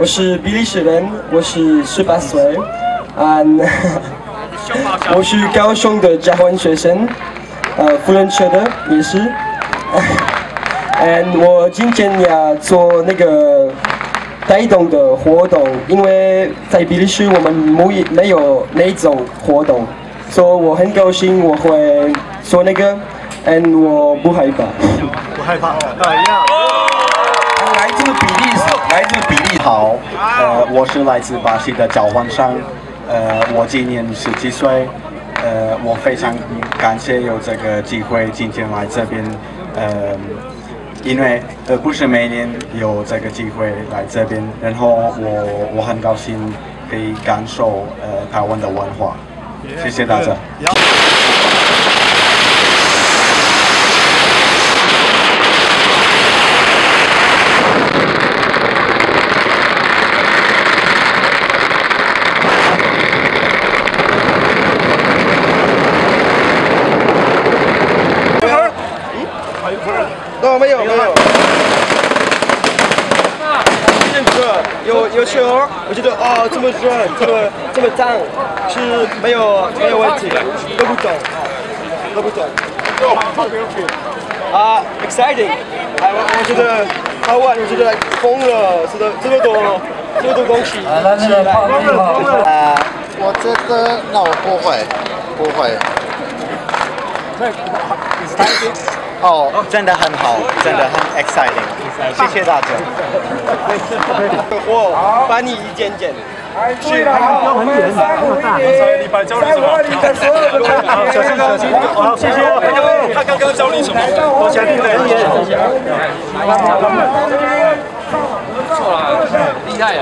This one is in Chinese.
我是比利时人，我是十八岁，嗯，我是高雄的交换学生，呃，富人车的也是，嗯，我今天要做那个带动的活动，因为在比利时我们没没有那种活动，所以我很高兴我会做那个，嗯，我不害怕。不害怕，啊，一样。来自比利时，来自比利好，呃，我是来自巴西的交换生，呃，我今年十七岁，呃，我非常感谢有这个机会今天来这边，呃，因为呃不是每年有这个机会来这边，然后我我很高兴可以感受呃台湾的文化，谢谢大家。哦，没有没有。有有时候我觉得哦这么热，这么这么脏，是没有没有问题，都不懂，都不懂。啊，exciting！哎，我我觉得好玩，我觉得疯了，是的，这么多这么多东西起来。啊，我觉得那我不会，不会。哦，真的很好，真的很 exciting，谢谢大家。我帮你一件件。很远。你把教你什么？好，小心小心。好，谢谢。他刚刚教你什么？多加点留言。不错啦，厉害。